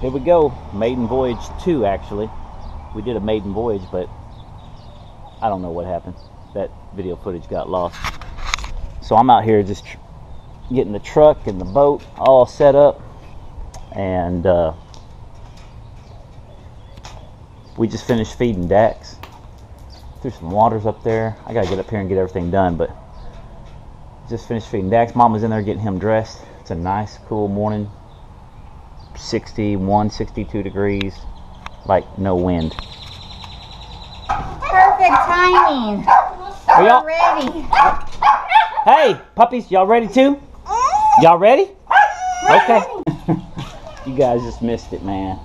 here we go. Maiden voyage two, actually. We did a maiden voyage, but I don't know what happened. That video footage got lost. So I'm out here just getting the truck and the boat all set up, and uh, we just finished feeding Dax. Threw some waters up there. I gotta get up here and get everything done, but just finished feeding Dax. Mama's in there getting him dressed. It's a nice, cool morning. 61, 62 degrees, like no wind. Perfect timing. Are y'all ready. Hey, puppies, y'all ready too? Y'all ready? Okay. you guys just missed it, man.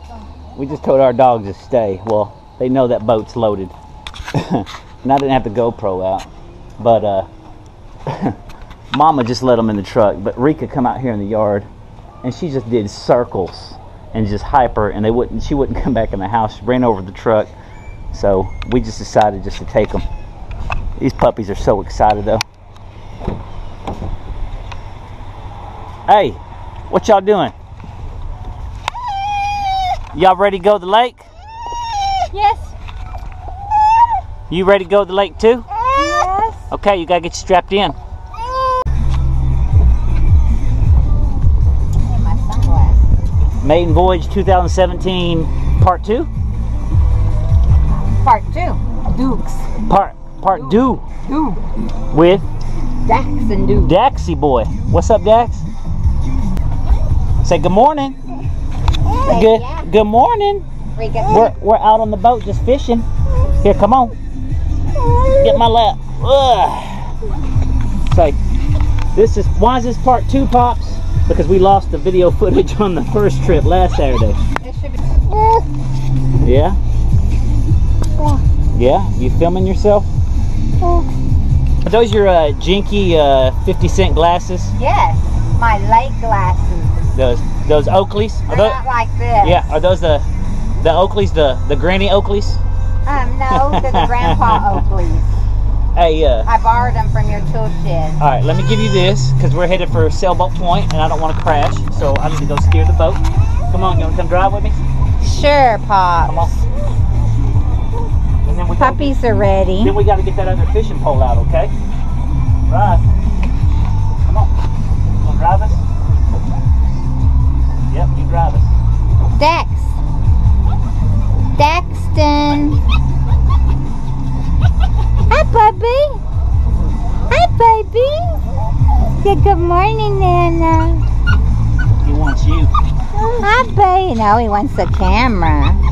We just told our dogs to stay. Well, they know that boat's loaded. and I didn't have the GoPro out. But uh Mama just let them in the truck, but Rika come out here in the yard and she just did circles and just hyper and they wouldn't she wouldn't come back in the house. She ran over the truck. So, we just decided just to take them. These puppies are so excited though. Hey, what y'all doing? Y'all ready to go to the lake? Yes. You ready to go to the lake too? Yes. Okay, you gotta get strapped in. Maiden Voyage 2017 Part 2? Part two. Dukes. Part Part 2 Duke. with Dax and Duke. Daxy Boy. What's up, Dax? Say good morning. Good Yeah. good morning. We're we're out on the boat just fishing. Here, come on. Get my lap. Ugh. Say, this is why is this part two, pops? Because we lost the video footage on the first trip last Saturday. Yeah. Yeah. You filming yourself? Are those your uh, Jinky uh, 50 cent glasses? Yes. My light glasses. Those those Oakleys? They're those, not like this. yeah. Are those the the Oakleys? The the Granny Oakleys? Um, no, they're the Grandpa Oakleys. Hey. Uh, I borrowed them from your tool shed. All right, let me give you this because we're headed for Sailboat Point and I don't want to crash, so I need to go steer the boat. Come on, you want to come drive with me? Sure, Pop. Come on. And then we gotta Puppies are ready. then we got to get that other fishing pole out, okay? Right. Come on. You want to drive us? Puppy. Hi, baby. Say good morning, Nana. He wants you. Hi, baby. No, he wants the camera.